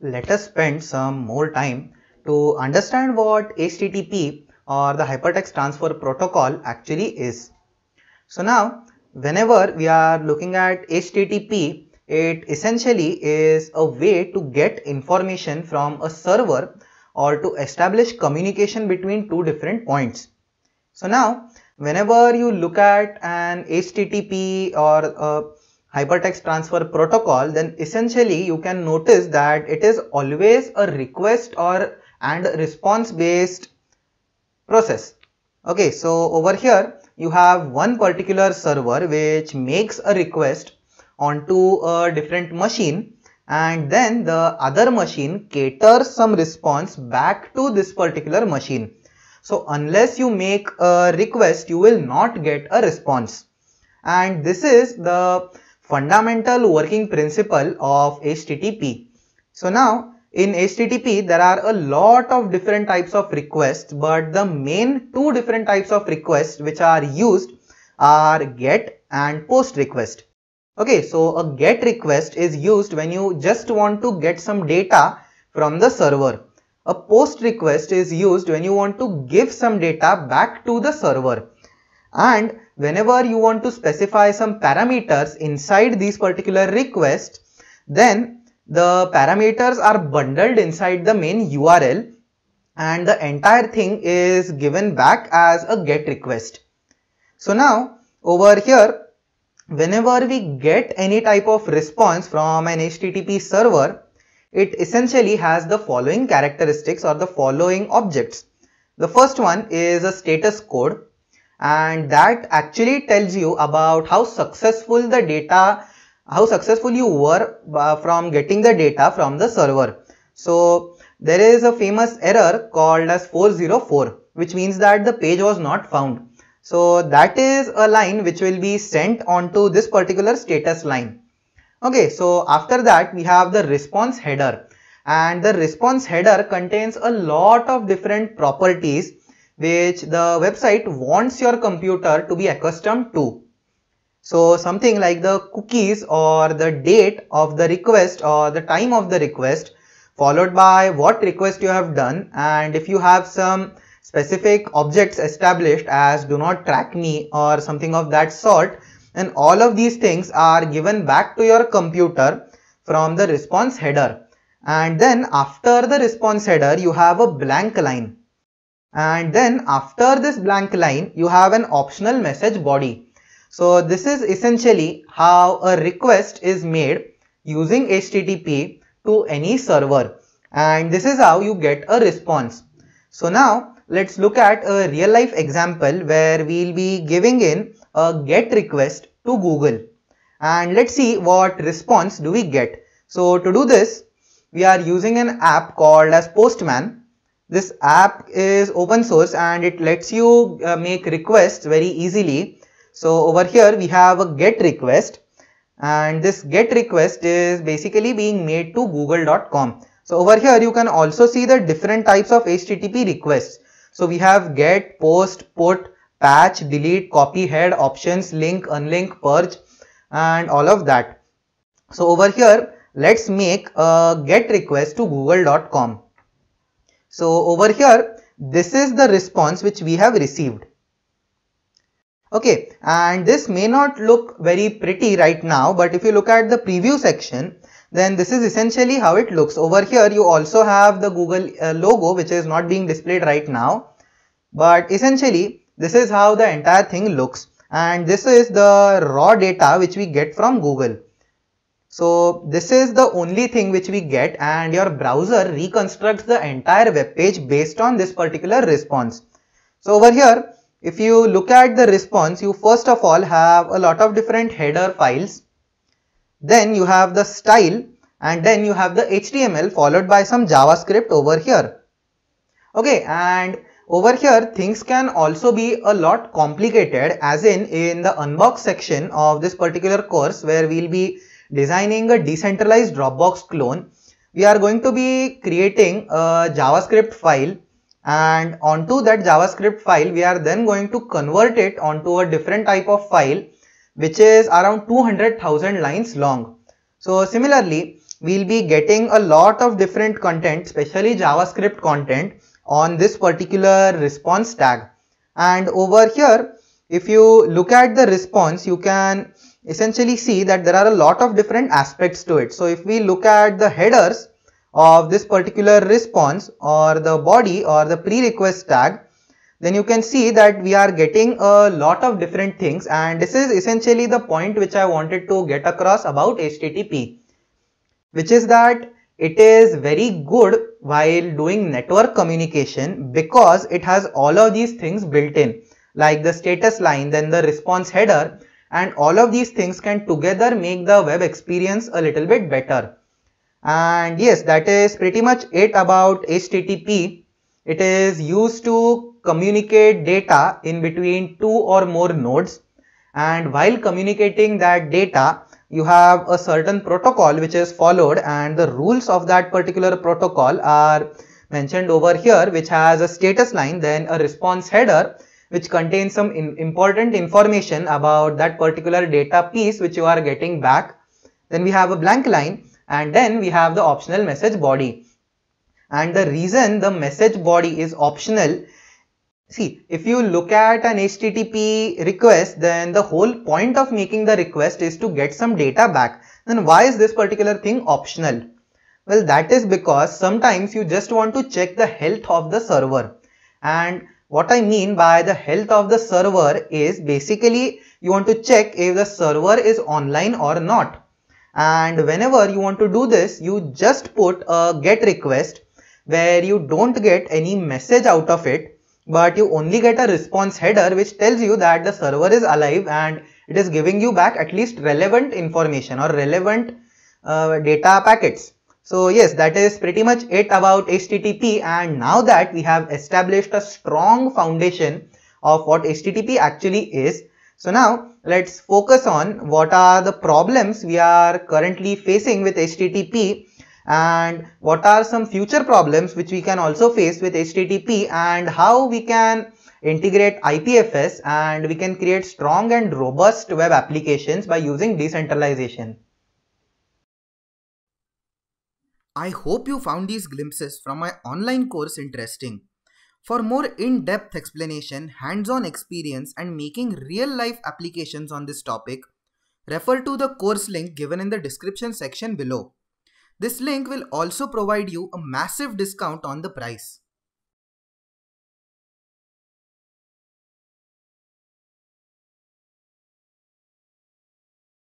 let us spend some more time to understand what HTTP or the Hypertext Transfer Protocol actually is. So now whenever we are looking at HTTP, it essentially is a way to get information from a server or to establish communication between two different points. So now whenever you look at an HTTP or a hypertext transfer protocol then essentially you can notice that it is always a request or and response based process. Okay, so over here you have one particular server which makes a request onto a different machine and then the other machine caters some response back to this particular machine. So unless you make a request, you will not get a response. And this is the fundamental working principle of HTTP. So now in HTTP, there are a lot of different types of requests, but the main two different types of requests which are used are GET and POST request. Okay, so a GET request is used when you just want to get some data from the server. A POST request is used when you want to give some data back to the server. And whenever you want to specify some parameters inside these particular requests, then the parameters are bundled inside the main URL and the entire thing is given back as a GET request. So now over here whenever we get any type of response from an HTTP server, it essentially has the following characteristics or the following objects. The first one is a status code and that actually tells you about how successful the data, how successful you were uh, from getting the data from the server. So there is a famous error called as 404 which means that the page was not found. So that is a line which will be sent onto this particular status line. Okay, so after that we have the response header and the response header contains a lot of different properties which the website wants your computer to be accustomed to. So something like the cookies or the date of the request or the time of the request followed by what request you have done. And if you have some specific objects established as do not track me or something of that sort and all of these things are given back to your computer from the response header. And then after the response header you have a blank line and then after this blank line you have an optional message body so this is essentially how a request is made using HTTP to any server and this is how you get a response so now let's look at a real life example where we'll be giving in a get request to Google and let's see what response do we get. So to do this, we are using an app called as Postman. This app is open source and it lets you uh, make requests very easily. So over here we have a get request and this get request is basically being made to google.com. So over here you can also see the different types of HTTP requests. So we have get, post, put, patch, delete, copy, head, options, link, unlink, purge and all of that. So over here, let's make a get request to google.com. So over here, this is the response which we have received. Okay, and this may not look very pretty right now, but if you look at the preview section, then this is essentially how it looks. Over here you also have the Google uh, logo which is not being displayed right now. But essentially this is how the entire thing looks and this is the raw data which we get from Google. So this is the only thing which we get and your browser reconstructs the entire web page based on this particular response. So over here if you look at the response you first of all have a lot of different header files then you have the style and then you have the HTML followed by some JavaScript over here. Okay, and over here things can also be a lot complicated as in in the unbox section of this particular course where we'll be designing a decentralized Dropbox clone. We are going to be creating a JavaScript file and onto that JavaScript file we are then going to convert it onto a different type of file which is around 200,000 lines long. So similarly, we'll be getting a lot of different content, especially JavaScript content on this particular response tag. And over here, if you look at the response, you can essentially see that there are a lot of different aspects to it. So if we look at the headers of this particular response or the body or the pre-request tag, then you can see that we are getting a lot of different things and this is essentially the point which I wanted to get across about HTTP which is that it is very good while doing network communication because it has all of these things built in like the status line then the response header and all of these things can together make the web experience a little bit better. And yes that is pretty much it about HTTP it is used to communicate data in between two or more nodes. And while communicating that data you have a certain protocol which is followed. And the rules of that particular protocol are mentioned over here which has a status line then a response header which contains some in important information about that particular data piece which you are getting back then we have a blank line and then we have the optional message body and the reason the message body is optional See, if you look at an HTTP request, then the whole point of making the request is to get some data back. Then why is this particular thing optional? Well, that is because sometimes you just want to check the health of the server. And what I mean by the health of the server is basically you want to check if the server is online or not. And whenever you want to do this, you just put a get request where you don't get any message out of it but you only get a response header which tells you that the server is alive and it is giving you back at least relevant information or relevant uh, data packets. So yes, that is pretty much it about HTTP and now that we have established a strong foundation of what HTTP actually is. So now let's focus on what are the problems we are currently facing with HTTP and what are some future problems which we can also face with HTTP and how we can integrate IPFS and we can create strong and robust web applications by using decentralization. I hope you found these glimpses from my online course interesting. For more in-depth explanation, hands-on experience and making real-life applications on this topic, refer to the course link given in the description section below. This link will also provide you a massive discount on the price.